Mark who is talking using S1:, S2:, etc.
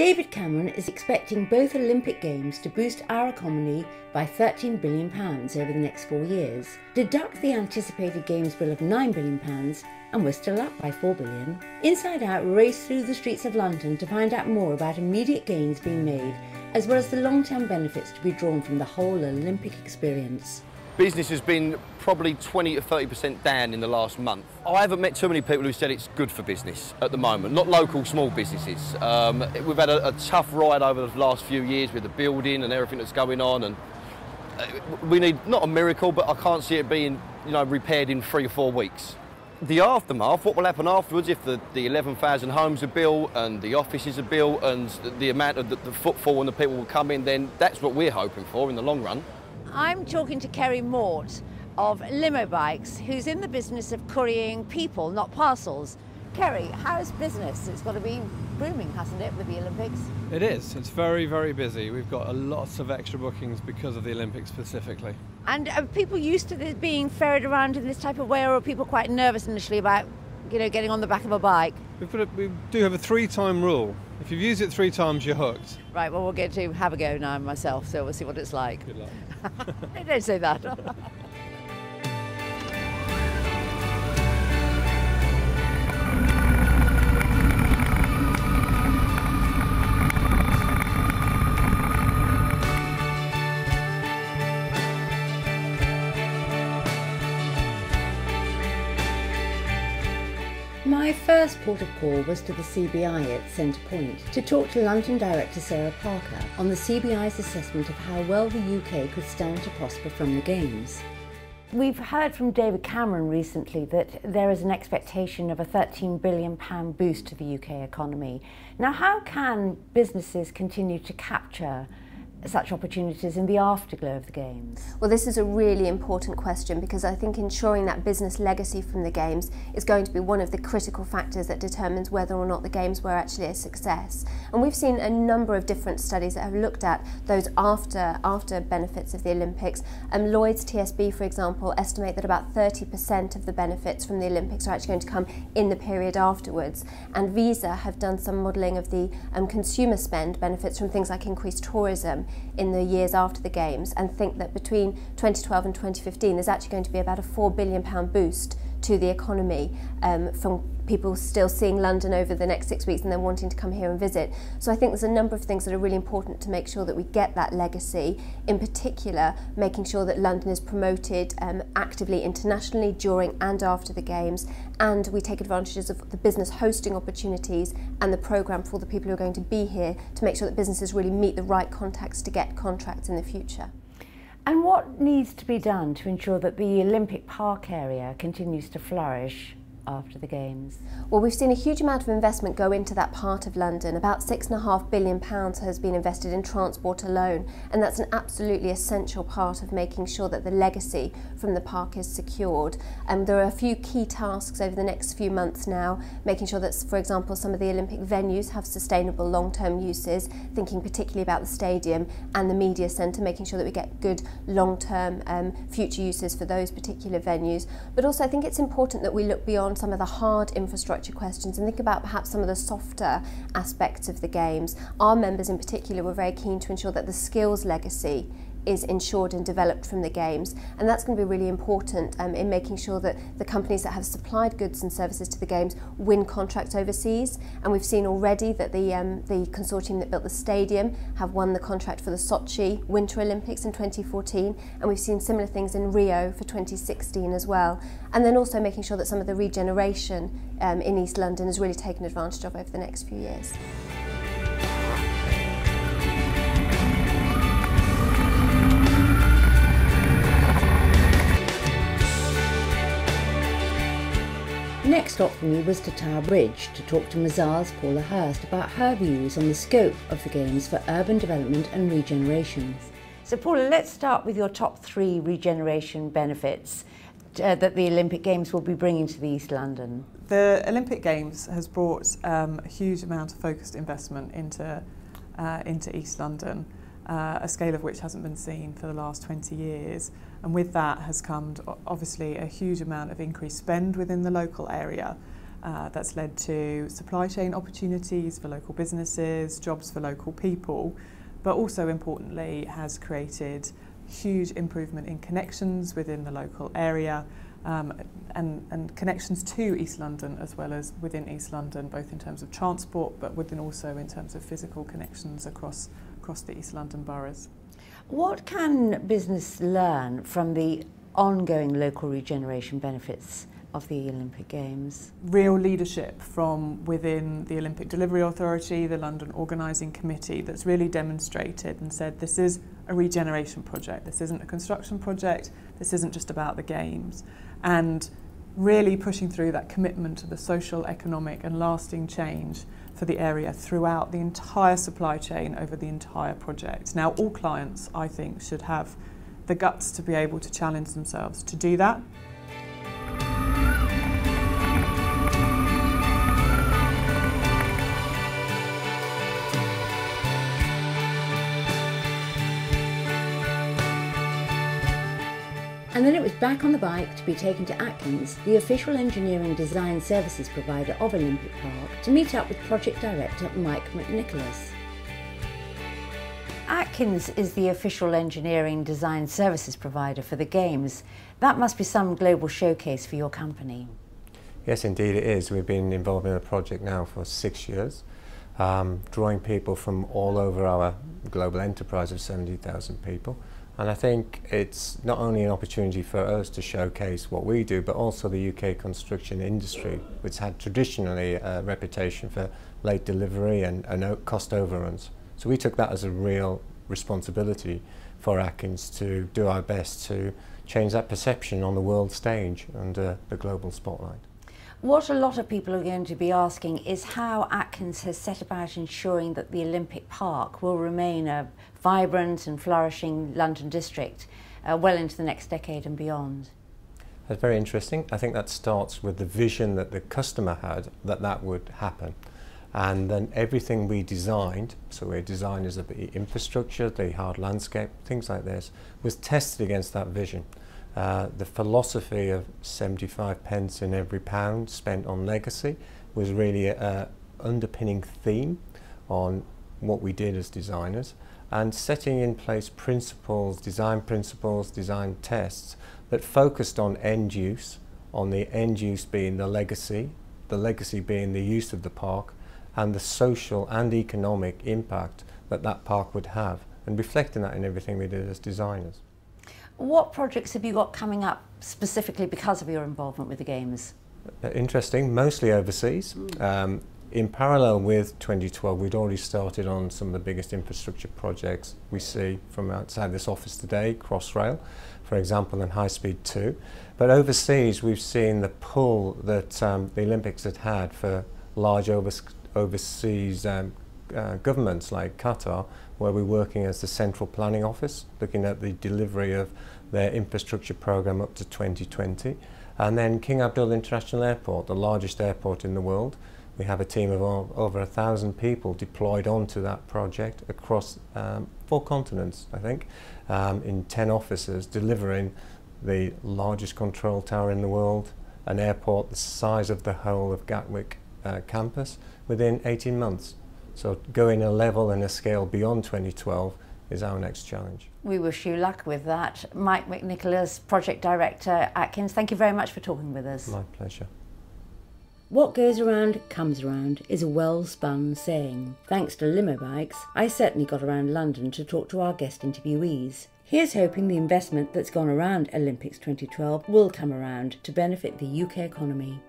S1: David Cameron is expecting both Olympic Games to boost our economy by £13 billion over the next four years. Deduct the anticipated Games bill of £9 billion and we're still up by £4 billion. Insight Out race through the streets of London to find out more about immediate gains being made, as well as the long term benefits to be drawn from the whole Olympic experience
S2: business has been probably 20 to 30% down in the last month. I haven't met too many people who said it's good for business at the moment, not local small businesses. Um, we've had a, a, tough ride over the last few years with the building and everything that's going on and uh, we need, not a miracle, but I can't see it being you know, repaired in three or four weeks. The aftermath, what will happen afterwards if the, the 11,000 homes are built and the offices are built and the, the amount of the, the footfall and the people will come in, then that's what we're hoping for in the long run.
S1: I'm talking to Kerry Mort of Limo Bikes, who's in the business of currying people, not parcels. Kerry, how's business? It's got to be booming, hasn't it, with the Olympics?
S3: It is. It's very, very busy. We've got lots of extra bookings because of the Olympics specifically.
S1: And are people used to this being ferried around in this type of way, or are people quite nervous initially about, you know, getting on the back of a bike?
S3: We've a, we do have a three-time rule. If you've used it three times, you're hooked.
S1: Right, well, we'll get to have a go now myself, so we'll see what it's like.
S3: Good luck.
S1: Don't say that. My first port of call was to the CBI at Centre Point to talk to London Director Sarah Parker on the CBI's assessment of how well the UK could stand to prosper from the Games. We've heard from David Cameron recently that there is an expectation of a £13 billion boost to the UK economy. Now, how can businesses continue to capture such opportunities in the afterglow of the Games?
S4: Well, this is a really important question because I think ensuring that business legacy from the Games is going to be one of the critical factors that determines whether or not the Games were actually a success. And we've seen a number of different studies that have looked at those after, after benefits of the Olympics. Um, Lloyds TSB, for example, estimate that about 30% of the benefits from the Olympics are actually going to come in the period afterwards. And Visa have done some modelling of the um, consumer spend benefits from things like increased tourism in the years after the Games and think that between 2012 and 2015 there's actually going to be about a £4 billion boost to the economy um, from people still seeing London over the next six weeks and then wanting to come here and visit. So I think there's a number of things that are really important to make sure that we get that legacy, in particular making sure that London is promoted um, actively internationally during and after the Games and we take advantages of the business hosting opportunities and the programme for the people who are going to be here to make sure that businesses really meet the right contacts to get contracts in the future.
S1: And what needs to be done to ensure that the Olympic Park area continues to flourish after the Games?
S4: Well, we've seen a huge amount of investment go into that part of London. About £6.5 billion has been invested in transport alone, and that's an absolutely essential part of making sure that the legacy from the park is secured. And um, there are a few key tasks over the next few months now, making sure that, for example, some of the Olympic venues have sustainable long-term uses, thinking particularly about the stadium and the media centre, making sure that we get good long-term um, future uses for those particular venues. But also I think it's important that we look beyond some of the hard infrastructure questions and think about perhaps some of the softer aspects of the games. Our members in particular were very keen to ensure that the skills legacy is ensured and developed from the games. And that's going to be really important um, in making sure that the companies that have supplied goods and services to the games win contracts overseas. And we've seen already that the um, the consortium that built the stadium have won the contract for the Sochi Winter Olympics in 2014 and we've seen similar things in Rio for 2016 as well. And then also making sure that some of the regeneration um, in East London is really taken advantage of over the next few years.
S1: Next stop for me was to Tower Bridge to talk to Mazars Paula Hurst about her views on the scope of the Games for urban development and regeneration. So Paula, let's start with your top three regeneration benefits uh, that the Olympic Games will be bringing to the East London.
S5: The Olympic Games has brought um, a huge amount of focused investment into, uh, into East London. Uh, a scale of which hasn't been seen for the last 20 years. And with that has come obviously a huge amount of increased spend within the local area. Uh, that's led to supply chain opportunities for local businesses, jobs for local people, but also importantly has created huge improvement in connections within the local area um, and, and connections to East London as well as within East London, both in terms of transport but within also in terms of physical connections across, across the East London boroughs.
S1: What can business learn from the ongoing local regeneration benefits of the Olympic Games?
S5: Real leadership from within the Olympic Delivery Authority, the London Organising Committee, that's really demonstrated and said this is a regeneration project. This isn't a construction project. This isn't just about the Games. And really pushing through that commitment to the social, economic, and lasting change for the area throughout the entire supply chain over the entire project. Now, all clients, I think, should have the guts to be able to challenge themselves to do that.
S1: And then it was back on the bike to be taken to Atkins, the official engineering design services provider of Olympic Park, to meet up with project director Mike McNicholas. Atkins is the official engineering design services provider for the Games. That must be some global showcase for your company.
S6: Yes, indeed it is. We've been involved in the project now for six years, um, drawing people from all over our global enterprise of 70,000 people. And I think it's not only an opportunity for us to showcase what we do, but also the UK construction industry, which had traditionally a reputation for late delivery and, and cost overruns. So we took that as a real responsibility for Atkins to do our best to change that perception on the world stage under the global spotlight.
S1: What a lot of people are going to be asking is how Atkins has set about ensuring that the Olympic Park will remain a vibrant and flourishing London district uh, well into the next decade and beyond.
S6: That's very interesting. I think that starts with the vision that the customer had that that would happen and then everything we designed, so we're designers of the infrastructure, the hard landscape, things like this, was tested against that vision. Uh, the philosophy of 75 pence in every pound spent on legacy was really a, a underpinning theme on what we did as designers and setting in place principles, design principles, design tests that focused on end use, on the end use being the legacy, the legacy being the use of the park, and the social and economic impact that that park would have and reflecting that in everything we did as designers.
S1: What projects have you got coming up specifically because of your involvement with the Games?
S6: Uh, interesting, mostly overseas. Mm. Um, in parallel with 2012, we'd already started on some of the biggest infrastructure projects we see from outside this office today, Crossrail, for example, and High Speed 2. But overseas, we've seen the pull that um, the Olympics had had for large overseas um, uh, governments like Qatar, where we're working as the central planning office, looking at the delivery of their infrastructure program up to 2020. And then King Abdullah International Airport, the largest airport in the world. We have a team of over a thousand people deployed onto that project across um, four continents, I think, um, in 10 offices, delivering the largest control tower in the world, an airport the size of the whole of Gatwick uh, campus within 18 months. So going a level and a scale beyond 2012 is our next challenge.
S1: We wish you luck with that. Mike McNicholas, Project Director Atkins, thank you very much for talking with us.
S6: My pleasure.
S1: What goes around comes around is a well spun saying. Thanks to limo bikes, I certainly got around London to talk to our guest interviewees. Here's hoping the investment that's gone around Olympics 2012 will come around to benefit the UK economy.